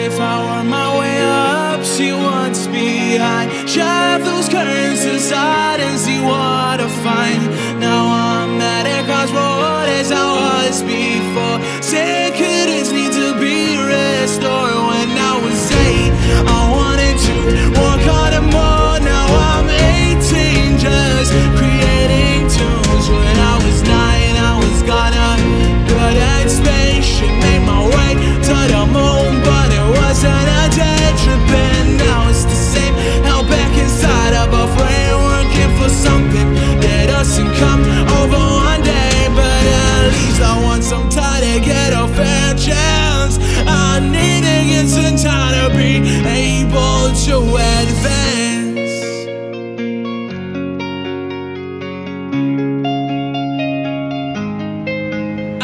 if I were my way up, she wants me high. Drive those curves.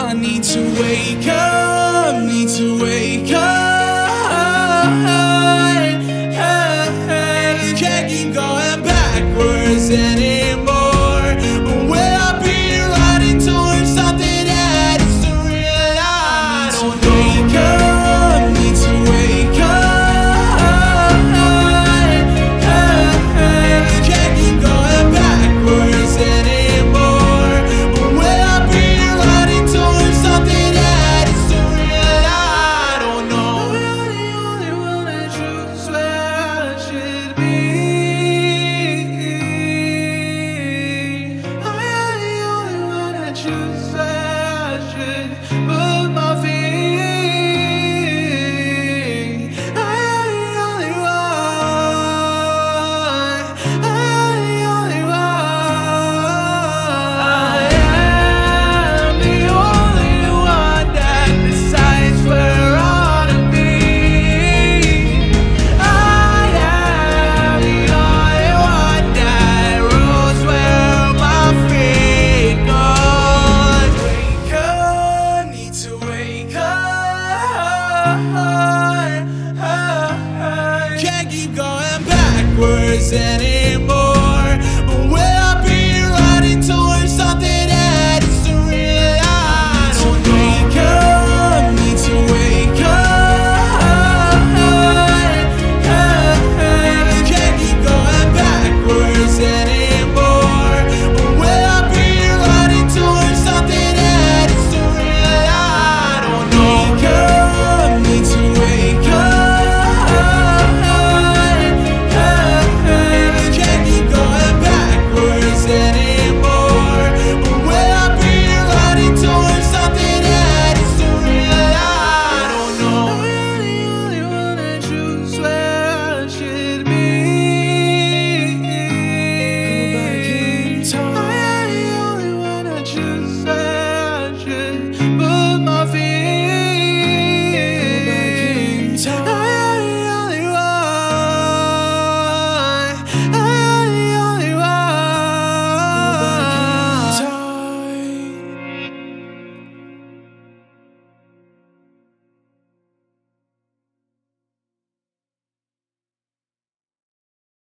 I need to wake up, need to wake up. Can't keep going. treasures. is it.